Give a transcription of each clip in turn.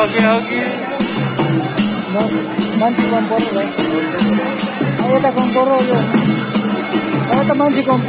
मान्छे कम पर्यो भाइ यता कम पर्यो यो त मान्छे कम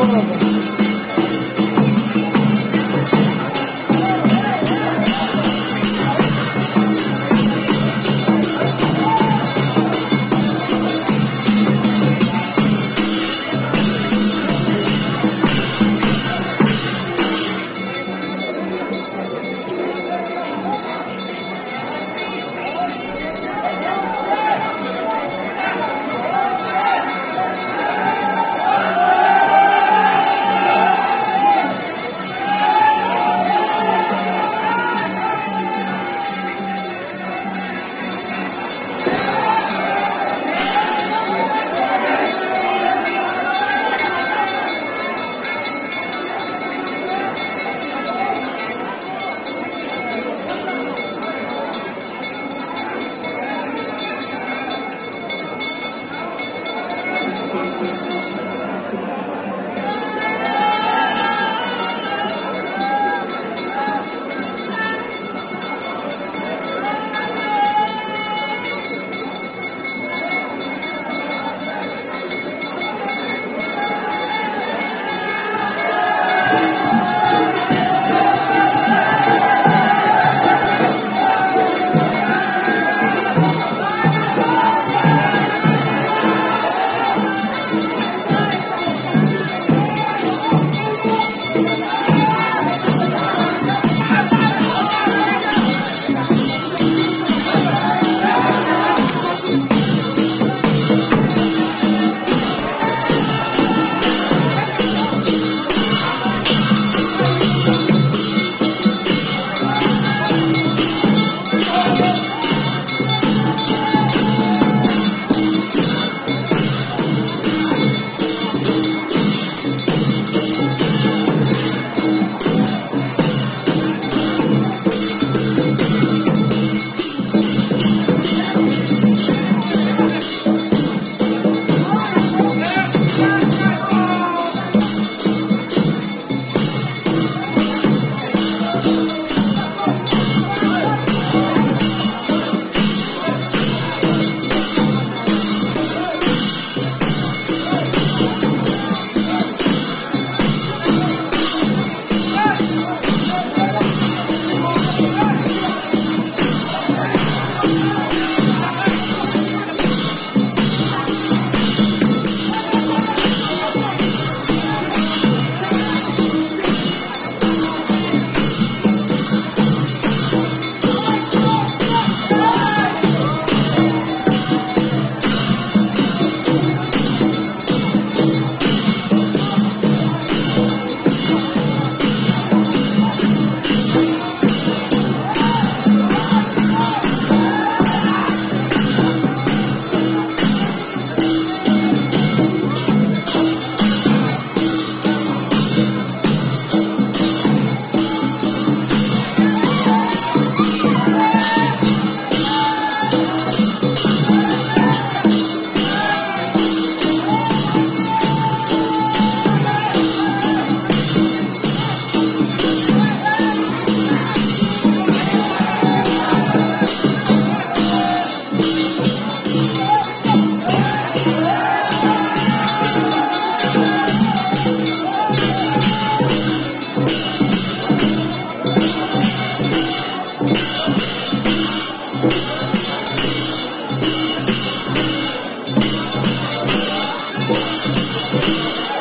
Thank you.